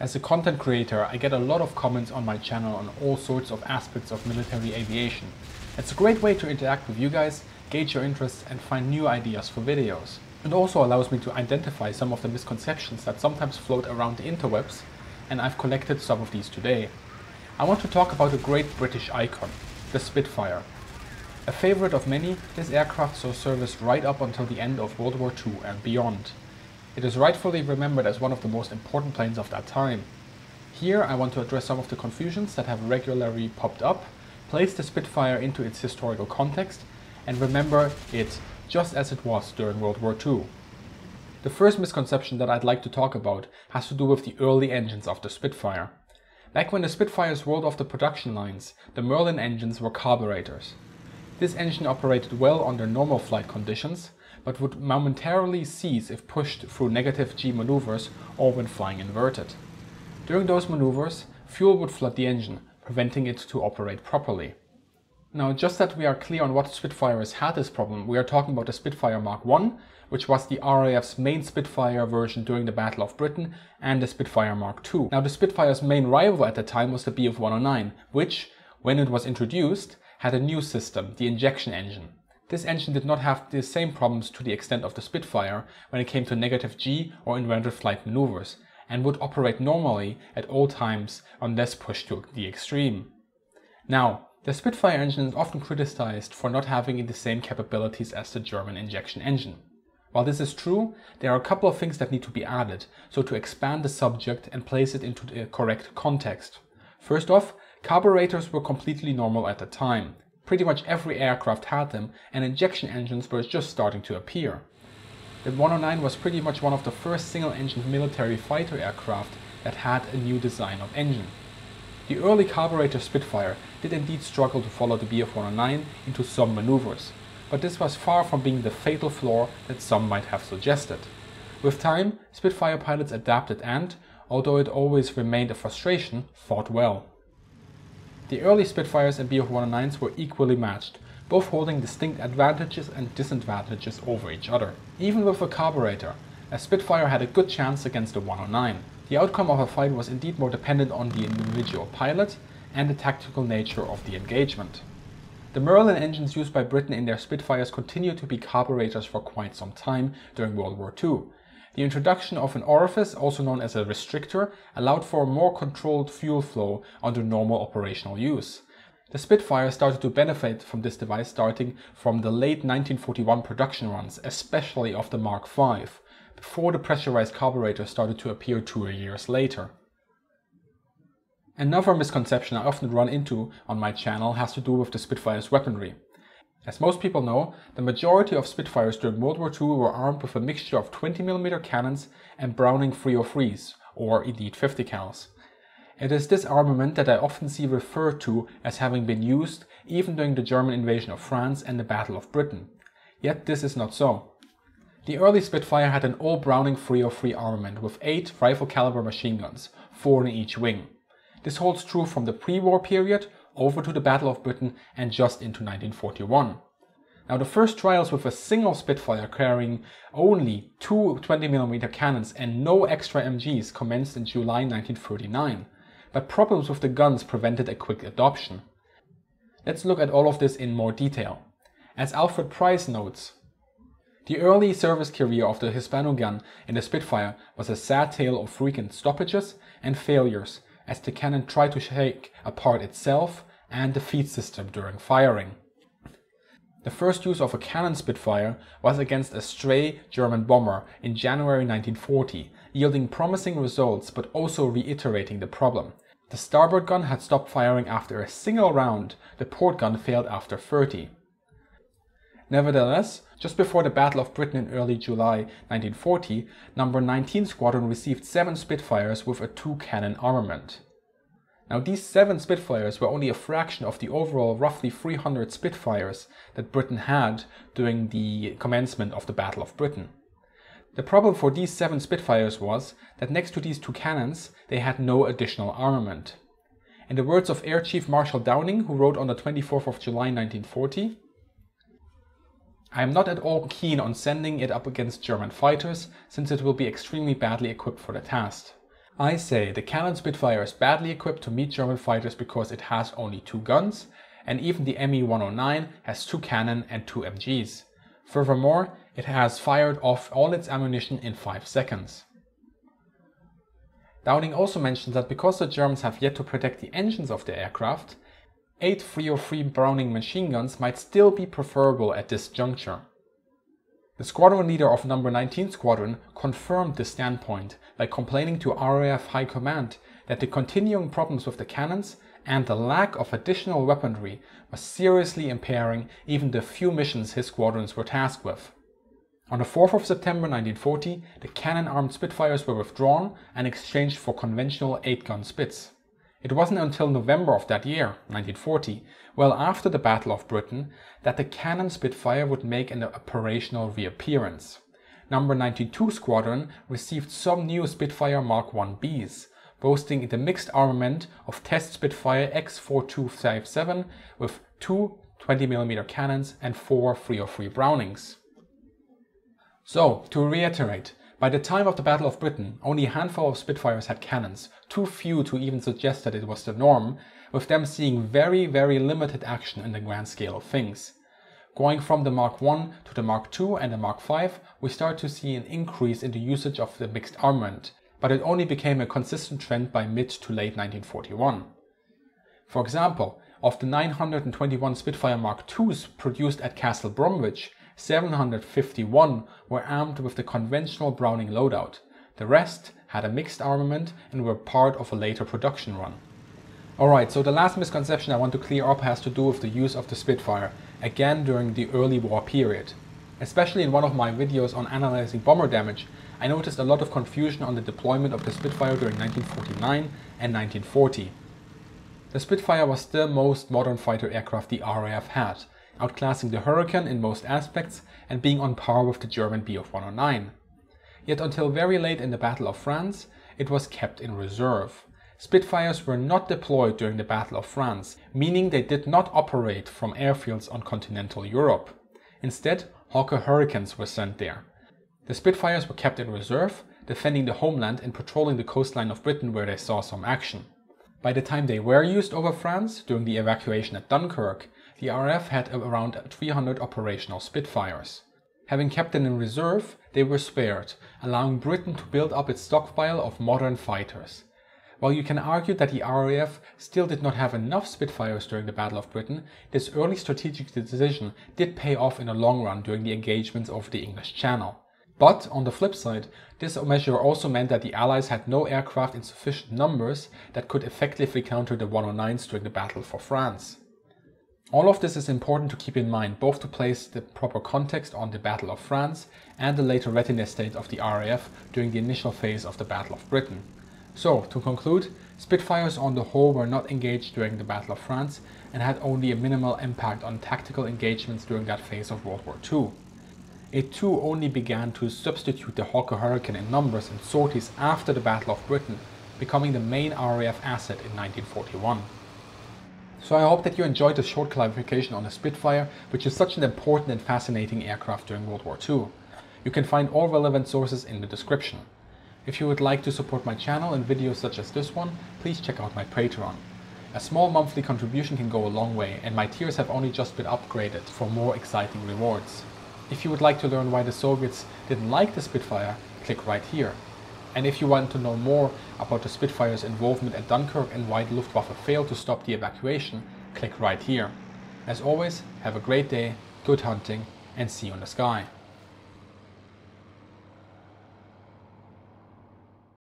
As a content creator, I get a lot of comments on my channel on all sorts of aspects of military aviation. It's a great way to interact with you guys, gauge your interests and find new ideas for videos. It also allows me to identify some of the misconceptions that sometimes float around the interwebs and I've collected some of these today. I want to talk about a great British icon, the Spitfire. A favorite of many, this aircraft saw service right up until the end of World War II and beyond. It is rightfully remembered as one of the most important planes of that time. Here I want to address some of the confusions that have regularly popped up, place the Spitfire into its historical context, and remember it just as it was during World War II. The first misconception that I'd like to talk about has to do with the early engines of the Spitfire. Back when the Spitfires rolled off the production lines, the Merlin engines were carburetors. This engine operated well under normal flight conditions, but would momentarily cease if pushed through negative G maneuvers or when flying inverted. During those maneuvers, fuel would flood the engine, preventing it to operate properly. Now, just that we are clear on what Spitfire Spitfires had this problem, we are talking about the Spitfire Mark I, which was the RAF's main Spitfire version during the Battle of Britain, and the Spitfire Mark II. Now, the Spitfire's main rival at the time was the Bf 109, which, when it was introduced, had a new system, the injection engine. This engine did not have the same problems to the extent of the Spitfire when it came to negative G or inverted flight maneuvers, and would operate normally at all times unless pushed to the extreme. Now, the Spitfire engine is often criticized for not having the same capabilities as the German injection engine. While this is true, there are a couple of things that need to be added, so to expand the subject and place it into the correct context. First off, carburetors were completely normal at the time, Pretty much every aircraft had them, and injection engines were just starting to appear. The 109 was pretty much one of the first single-engine military fighter aircraft that had a new design of engine. The early carburetor Spitfire did indeed struggle to follow the Bf 109 into some maneuvers, but this was far from being the fatal flaw that some might have suggested. With time, Spitfire pilots adapted and, although it always remained a frustration, fought well. The early Spitfires and Bf 109s were equally matched, both holding distinct advantages and disadvantages over each other. Even with a carburetor, a Spitfire had a good chance against a 109. The outcome of a fight was indeed more dependent on the individual pilot and the tactical nature of the engagement. The Merlin engines used by Britain in their Spitfires continued to be carburetors for quite some time during World War II, the introduction of an orifice, also known as a restrictor, allowed for a more controlled fuel flow under normal operational use. The Spitfire started to benefit from this device starting from the late 1941 production runs, especially of the Mark V, before the pressurized carburetor started to appear two years later. Another misconception I often run into on my channel has to do with the Spitfire's weaponry. As most people know, the majority of Spitfires during World War II were armed with a mixture of 20mm cannons and Browning 303s, or indeed 50 cals. It is this armament that I often see referred to as having been used even during the German invasion of France and the Battle of Britain. Yet this is not so. The early Spitfire had an all Browning 303 armament with 8 rifle caliber machine guns, 4 in each wing. This holds true from the pre-war period over to the Battle of Britain and just into 1941. Now the first trials with a single Spitfire carrying only two 20mm cannons and no extra MGs commenced in July 1939, but problems with the guns prevented a quick adoption. Let's look at all of this in more detail. As Alfred Price notes, the early service career of the Hispano gun in the Spitfire was a sad tale of frequent stoppages and failures as the cannon tried to shake apart itself and the feed system during firing. The first use of a cannon Spitfire was against a stray German bomber in January 1940, yielding promising results but also reiterating the problem. The starboard gun had stopped firing after a single round, the port gun failed after 30. Nevertheless, just before the Battle of Britain in early July 1940, No. 19 Squadron received seven Spitfires with a two-cannon armament. Now these seven Spitfires were only a fraction of the overall roughly 300 Spitfires that Britain had during the commencement of the Battle of Britain. The problem for these seven Spitfires was that next to these two cannons, they had no additional armament. In the words of Air Chief Marshal Dowding, who wrote on the 24th of July 1940, I am not at all keen on sending it up against German fighters, since it will be extremely badly equipped for the task. I say the Cannon Spitfire is badly equipped to meet German fighters because it has only two guns, and even the Me-109 has two cannon and two MGs. Furthermore, it has fired off all its ammunition in 5 seconds. Dowding also mentions that because the Germans have yet to protect the engines of their aircraft, 8 303 Browning machine guns might still be preferable at this juncture. The squadron leader of No. 19 Squadron confirmed this standpoint by complaining to RAF High Command that the continuing problems with the cannons and the lack of additional weaponry was seriously impairing even the few missions his squadrons were tasked with. On the 4th of September 1940, the cannon-armed Spitfires were withdrawn and exchanged for conventional 8-gun Spits. It wasn't until November of that year, 1940, well after the Battle of Britain, that the Cannon Spitfire would make an operational reappearance. Number 92 Squadron received some new Spitfire Mark 1Bs, boasting the mixed armament of test Spitfire X4257 with two 20mm cannons and four 303 Brownings. So, to reiterate, by the time of the Battle of Britain, only a handful of Spitfires had cannons, too few to even suggest that it was the norm, with them seeing very, very limited action in the grand scale of things. Going from the Mark I to the Mark II and the Mark V, we start to see an increase in the usage of the mixed armament, but it only became a consistent trend by mid to late 1941. For example, of the 921 Spitfire Mark IIs produced at Castle Bromwich, 751 were armed with the conventional Browning loadout. The rest had a mixed armament and were part of a later production run. Alright, so the last misconception I want to clear up has to do with the use of the Spitfire, again during the early war period. Especially in one of my videos on analyzing bomber damage, I noticed a lot of confusion on the deployment of the Spitfire during 1949 and 1940. The Spitfire was the most modern fighter aircraft the RAF had, outclassing the Hurricane in most aspects and being on par with the German Bf 109. Yet until very late in the Battle of France, it was kept in reserve. Spitfires were not deployed during the Battle of France, meaning they did not operate from airfields on continental Europe. Instead, Hawker Hurricanes were sent there. The Spitfires were kept in reserve, defending the homeland and patrolling the coastline of Britain where they saw some action. By the time they were used over France, during the evacuation at Dunkirk, the RAF had around 300 operational Spitfires. Having kept them in reserve, they were spared, allowing Britain to build up its stockpile of modern fighters. While you can argue that the RAF still did not have enough Spitfires during the Battle of Britain, this early strategic decision did pay off in the long run during the engagements over the English Channel. But on the flip side, this measure also meant that the Allies had no aircraft in sufficient numbers that could effectively counter the 109s during the battle for France. All of this is important to keep in mind, both to place the proper context on the Battle of France and the later readiness state of the RAF during the initial phase of the Battle of Britain. So, to conclude, Spitfires on the whole were not engaged during the Battle of France and had only a minimal impact on tactical engagements during that phase of World War II. It too only began to substitute the Hawker Hurricane in numbers and sorties after the Battle of Britain, becoming the main RAF asset in 1941. So I hope that you enjoyed this short clarification on the Spitfire, which is such an important and fascinating aircraft during World War II. You can find all relevant sources in the description. If you would like to support my channel and videos such as this one, please check out my Patreon. A small monthly contribution can go a long way and my tiers have only just been upgraded for more exciting rewards. If you would like to learn why the Soviets didn't like the Spitfire, click right here. And if you want to know more about the Spitfire's involvement at Dunkirk and why the Luftwaffe failed to stop the evacuation, click right here. As always, have a great day, good hunting, and see you in the sky.